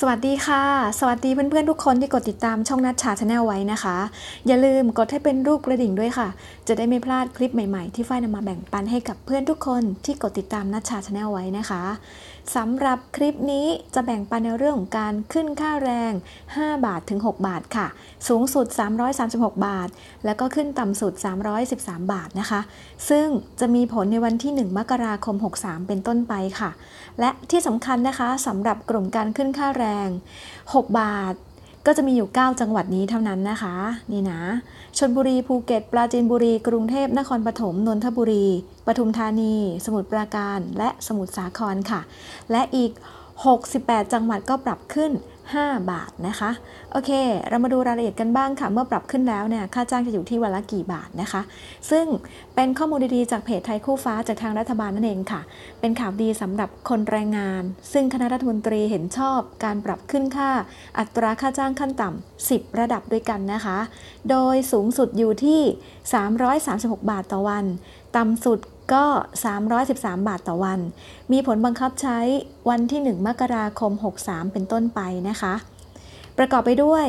สวัสดีค่ะ สวัสดีเพื่อนๆทุกคนที่กดติดตามช่อง Natcha Channel ไว้นะคะ อย่าลืมกดให้เป็นรูปกระดิ่งด้วยค่ะ จะได้ไม่พลาดคลิปใหม่ๆ ที่ฝ้ายนำมาแบ่งปันให้กับเพื่อนทุกคนที่กดติดตาม Natcha Channel ไว้นะคะสำหรับคลิปนี้จะแบ่งปันในเรื่องของการขึ้นค่าแรง 5 บาทถึง 6 บาทค่ะ สูงสุด 336 บาท แล้วก็ขึ้นต่ำสุด 313 บาทนะคะ ซึ่งจะมีผลในวันที่ 1 มกราคม 63 เป็นต้นไปค่ะ และที่สำคัญนะคะสำหรับกลุ่มการขึ้นค่าแรง6 บาท ก็จะมีอยู่ 9 จังหวัดนี้เท่านั้นนะคะ นี่นะชนบุรีภูเก็ต ปราจีนบุรี กรุงเทพนครปฐมนนทบุรีปทุมธานี สมุทรปราการ และสมุทรสาครค่ะ และอีก 68 จังหวัดก็ปรับขึ้น 5 บาทนะคะ โอเค เรามาดูรายละเอียดกันบ้างค่ะ เมื่อปรับขึ้นแล้วเนี่ยค่าจ้างจะอยู่ที่วันละกี่บาทนะคะ ซึ่งเป็นข้อมูลดีๆ จากเพจไทยคู่ฟ้าจากทางรัฐบาลนั่นเองค่ะ เป็นข่าวดีสำหรับคนแรงงาน ซึ่งคณะรัฐมนตรีเห็นชอบการปรับขึ้นค่าอัตราค่าจ้างขั้นต่ำ10 ระดับด้วยกันนะคะ โดยสูงสุดอยู่ที่ 336 บาทต่อวัน ต่ำสุด ก็ 313 บาทต่อวัน มีผลบังคับใช้วันที่ 1 มกราคม 63 เป็นต้นไปนะคะ ประกอบไปด้วย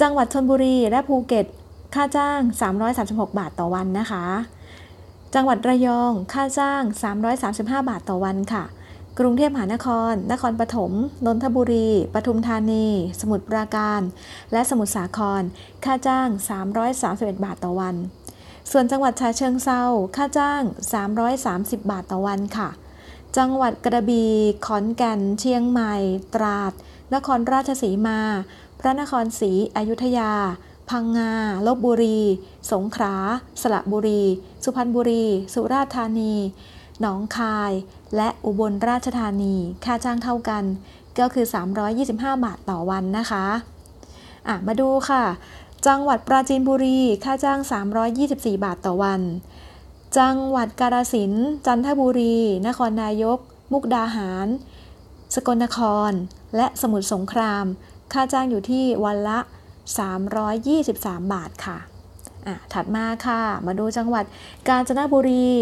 จังหวัดชนบุรีและภูเก็ต ค่าจ้าง 336 บาทต่อวันนะคะ จังหวัดระยอง ค่าจ้าง 335 บาทต่อวันค่ะ กรุงเทพมหานคร นครปฐม นนทบุรี ปทุมธานี สมุทรปราการ และสมุทรสาคร ค่าจ้าง 331 บาทต่อวัน ส่วนจังหวัดชาเชิงเซาค่าจ้าง 330 บาทต่อวันค่ะ จังหวัดกระบี่ขอนแก่น เชียงใหม่ ตราด นครราชสีมา พระนครศรีอยุธยา พังงาลบบุรี สงขลาสระบุรี สุพรรณบุรี สุราษฎร์ธานีหนองคาย และอุบลราชธานี ค่าจ้างเท่ากัน ก็คือ 325 บาทต่อวันนะคะ อะ มาดูค่ะ จังหวัดปราจีนบุรี ค่าจ้าง 324 บาทต่อวัน จังหวัดกาฬสินธุ์จันทบุรี นครนายก มุกดาหาร สกลนคร และสมุทรสงคราม ค่าจ้างอยู่ที่วันละ 323 บาทค่ะอะถัดมาค่ะ มาดูจังหวัดกาญจนบุรี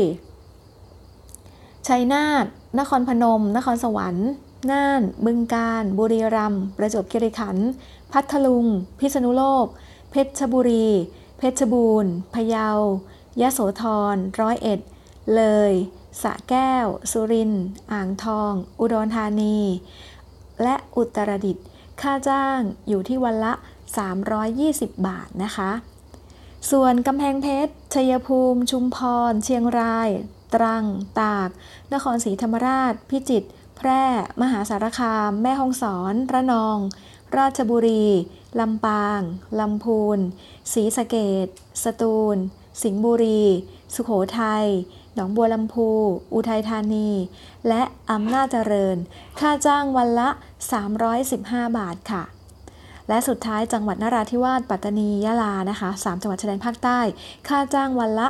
ชัยนาท นครพนม นครสวรรค์น่านบึงกาฬบุรีรัมย์ประจวบคีรีขันธ์พัทลุง พิษณุโลก เพชรบุรี เพชรบูรณ์ พะเยา ยะโสธร ร้อยเอ็ด เลย สะแก้ว สุรินทร์อ่างทอง อุดรธานี และอุตรดิตถ์ ค่าจ้างอยู่ที่วันละ 320 บาทนะคะ ส่วนกำแพงเพชร ชัยภูมิ ชุมพร เชียงราย ตรัง ตาก นครศรีธรรมราช พิจิตร แพร่ มหาสารคาม แม่ฮ่องสอน ระนอง ราชบุรี ลำปาง ลำพูนศรีสะเกดสตูล สิงห์บุรี สุโขทัย หนองบัวลำพู อุทัยธานี และอำนาจเจริญ ค่าจ้างวันละ 315 บาทค่ะและสุดท้ายจังหวัดนราธิวาสปัตตานียะลานะคะ 3 จังหวัดชายแดนภาคใต้ ค่าจ้างวันละ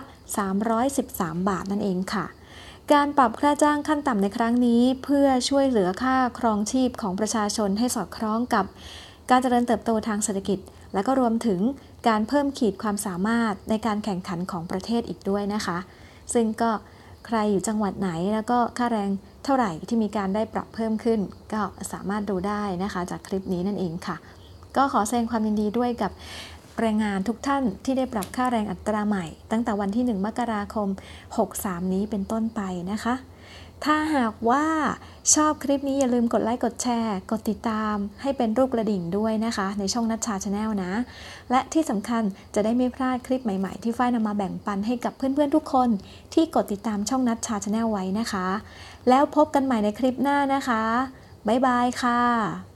313 บาทนั่นเองค่ะ การปรับค่าจ้างขั้นต่ำในครั้งนี้ เพื่อช่วยเหลือค่าครองชีพของประชาชนให้สอดคล้องกับ การเจริญเติบโตทางเศรษฐกิจ และก็รวมถึงการเพิ่มขีดความสามารถในการแข่งขันของประเทศอีกด้วยนะคะ ซึ่งก็ใครอยู่จังหวัดไหนแล้วก็ค่าแรงเท่าไหร่ที่มีการได้ปรับเพิ่มขึ้น ก็สามารถดูได้นะคะ จากคลิปนี้นั่นเองค่ะ ก็ขอแสดงความยินดีด้วยกับ แรงงานทุกท่านที่ได้ปรับค่าแรงอัตราใหม่ ตั้งแต่วันที่ 1 มกราคม 63 นี้เป็นต้นไปนะคะ ถ้าหากว่าชอบคลิปนี้อย่าลืมกดไลค์กดแชร์ กดติดตาม ให้เป็นรูปกระดิ่งด้วยนะคะ ในช่อง Natcha Channel นะ และที่สำคัญจะได้ไม่พลาดคลิปใหม่ ๆ ที่ฝ้ายนำมาแบ่งปันให้กับเพื่อนๆทุกคน ที่กดติดตามช่อง Natcha Channel ไว้นะคะ แล้วพบกันใหม่ในคลิปหน้านะคะบ๊ายบายค่ะ